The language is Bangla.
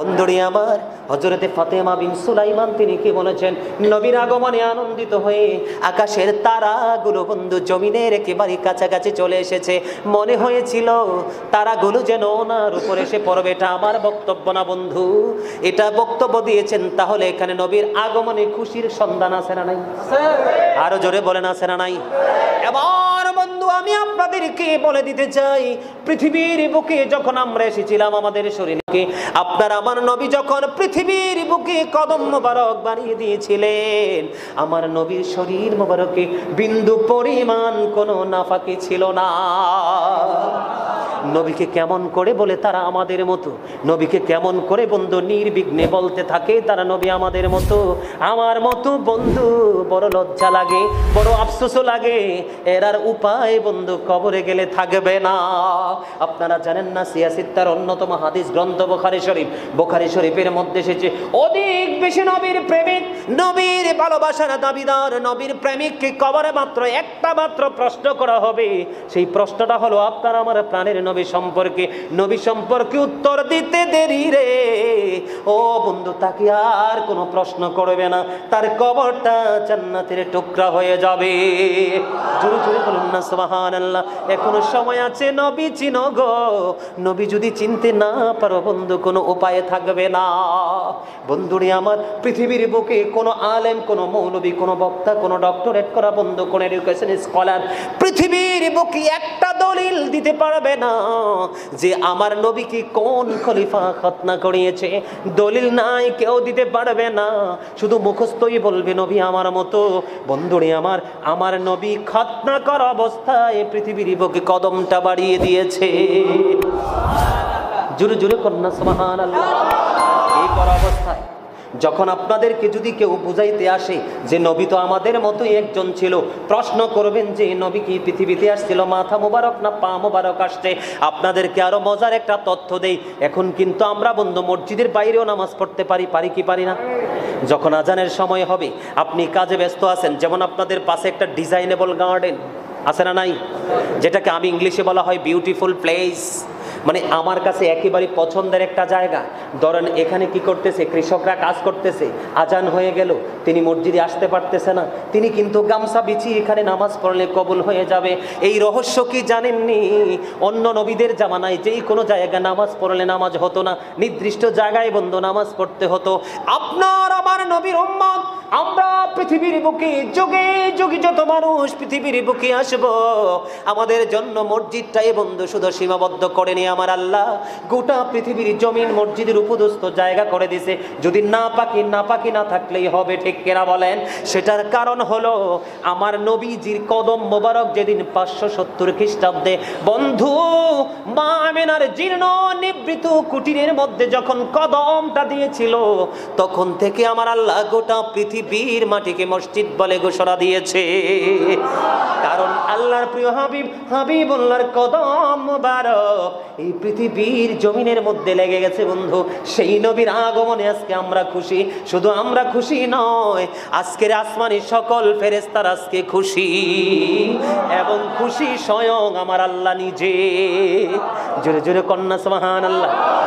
বন্ধুরি আমার হজরতে ফাতেমা বিন সুলাইমান তিনি কি বলেছেন? নবীর আগমনে আনন্দিত হয়ে আকাশের তারাগুলো বন্ধু জমিনের একেবারে কাছাকাছি চলে এসেছে। মনে হয়েছিল তারাগুলো যেন ওনার উপর এসে পড়বে। এটা আমার বক্তব্য না বন্ধু। এটা বক্তব্য দিয়েছেন তাহলে এখানে নবীর আগমনে খুশির সন্ধান আছে না নাই? আরও জোরে বলেন আছে না নাই? এবার বন্ধু, আমি আপনাদেরকে বলে দিতে চাই, পৃথিবীর বুকে যখন আমরা এসেছিলাম আমাদের শরীরকে, আপনার আমার নবী যখন পৃথিবীর বুকে কদম মোবারক বানিয়ে দিয়েছিলেন, আমার নবীর শরীর মোবারকে বিন্দু পরিমাণ কোনো নাফাকি ছিল না। নবীকে কেমন করে বলে তারা আমাদের মতো? নবীকে কেমন করে বন্ধু নির্বিঘ্নে বলতে থাকে তারা নবী আমাদের মতো? আমার মতো বন্ধু বড় লজ্জা লাগে, বড় আফসোসও লাগে। এরার উপায় বন্ধু কবরে গেলে থাকবে না। আপনারা জানেন না সিয়াসিত্তার অন্যতম হাদিস গ্রন্থ বোখারি শরীফ। বোখারি শরীফের মধ্যে এসেছে, অধিক বেশি নবীর প্রেমিক, নবীর ভালোবাসার দাবিদার, নবীর প্রেমিককে কবরে মাত্র একটা মাত্র প্রশ্ন করা হবে। সেই প্রশ্নটা হলো, আপনার আমার প্রাণের নবী সম্পর্কে নবী সম্পর্কে উত্তর দিতে দেরি রে। ও বন্ধু, তাকে আর কোনো প্রশ্ন করবে না। তার কবরটা জান্নাতের টুকরা হয়ে যাবে। জোরে জোরে বলুন না, সুবহানাল্লাহ। এখনও সময় আছে নবী চিনো গো। নবী যদি চিনতে না পারো বন্ধু, কোনো উপায় থাকবে না। বন্ধুরে আমার, পৃথিবীর বুকে কোনো আলেম, কোনো মৌলবী, কোনো বক্তা, কোনো ডক্টরেট করা বন্ধু, কোনো এডুকেশন স্কলার, পৃথিবীর বুকে একটা দলিল দিতে পারবে না। যে আমার নবীকে কোন খলিফা খতনা করিয়েছে? দলিল নাই, কেউ দিতে পারবে না। শুধু মুখস্থই বলবে, নবী আমার মতো। বন্ধুরে আমার আমার নবী খতনা করা অবস্থায় পৃথিবীর বুকে কদমটা বাড়িয়ে দিয়েছে। জুড়ে জুড়ে কন্যা সমাহান আল্লাহ এই করা অবস্থায় যখন আপনাদেরকে যদি কেউ বুঝাইতে আসে যে নবী তো আমাদের মতোই একজন ছিল, প্রশ্ন করবেন যে নবী কি পৃথিবীতে আসছিল? মাথা মোবারক না পা মোবারক আসছে? আপনাদেরকে আরও মজার একটা তথ্য দেই। এখন কিন্তু আমরা বন্ধু মসজিদের বাইরেও নামাজ পড়তে পারি পারি কি পারি না? যখন আজানের সময় হবে, আপনি কাজে ব্যস্ত আছেন, যেমন আপনাদের পাশে একটা ডিজাইনেবল গার্ডেন, আছে না নাই? যেটাকে আমি ইংলিশে বলা হয় বিউটিফুল প্লেস মানে আমার কাছে একেবারে পছন্দের একটা জায়গা। ধরেন এখানে কি করতেছে? কৃষকরা কাজ করতেছে। আজান হয়ে গেল, তিনি মসজিদে আসতে পারতেছে না। তিনি কিন্তু গামছা বিছিয়ে এখানে নামাজ পড়লে কবুল হয়ে যাবে। এই রহস্য কি জানেননি? অন্য নবীদের জামানায় যেই কোনো জায়গায় নামাজ পড়লে নামাজ হতো না। নির্দিষ্ট জায়গায় বন্ধ নামাজ পড়তে হতো। আপনার, আমার নবীর উম্মত আমরা পৃথিবীর বুকে, যুগে যুগে যত মানুষ পৃথিবীর বুকে আসব, আমাদের জন্য মসজিদটাই বন্ধু শুধু সীমাবদ্ধ করেনি আমার আল্লাহ। গোটা পৃথিবীর জমিন মসজিদের উপদস্থ জায়গা করে দিছে। যদি না পাকি না পাকি না থাকলেই হবে, ঠিক কেনা বলেন? সেটার কারণ হলো, আমার নবীজির কদম মোবারক যেদিন পাঁচশো সত্তর খ্রিস্টাব্দে, বন্ধু, মা আমেনার জীর্ণ নিবৃত কুটিরের মধ্যে যখন কদমটা দিয়েছিল, তখন থেকে আমার আল্লাহ গোটা পৃথিবীর মাটিকে মসজিদ বলে ঘোষণা দিয়েছে। কারণ আল্লাহর প্রিয় হাবিব, হাবিবুল্লাহর কদম মুবারক এই পৃথিবীর জমিনের মধ্যে লেগে গেছে বন্ধু। সেই নবীর আগমনে আজকে আমরা খুশি। শুধু আমরা খুশি নয়, আজকের আসমানি সকল ফেরেস্তার আজকে খুশি। এবং খুশি স্বয়ং আমার আল্লাহ নিজে। জোরে জোরে কন্যা সমাহান আল্লাহ